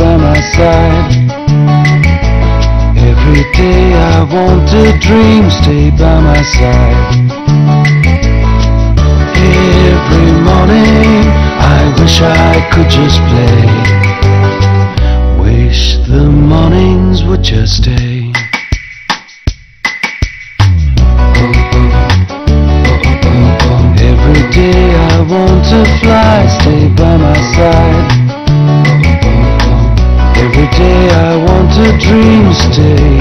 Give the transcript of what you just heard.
by my side. Every day I want to dream, stay by my side. Every morning I wish I could just play. Wish the mornings would just stay. Every day I want to fly, Every day I want to dream, stay